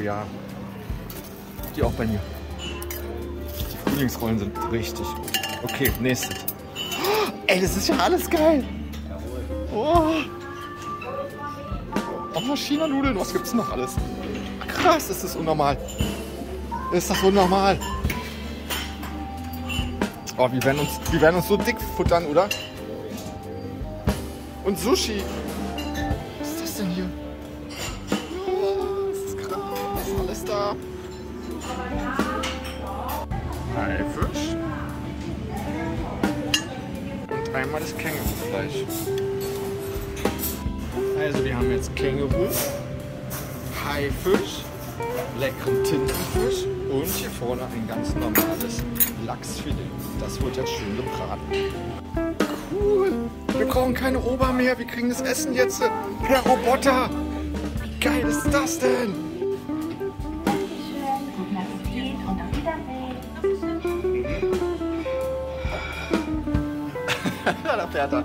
ja. Die auch bei mir. Die Frühlingsrollen sind richtig gut. Okay, nächstes. Oh, ey, das ist ja alles geil. Oh. Auch China-Nudeln, was gibt's noch alles? Krass, ist das unnormal. Ist das unnormal? Oh, wir werden uns, wir werden uns so dick futtern, oder? Und Sushi. Haifisch. Und einmal das Kängurufleisch. Also wir haben jetzt Känguru, Haifisch, leckeren Tintenfisch und hier vorne ein ganz normales Lachsfilet. Das wird jetzt schön gebraten. Cool. Wir brauchen keine Ober mehr. Wir kriegen das Essen jetzt. Per Roboter. Wie geil ist das denn? Era pedra.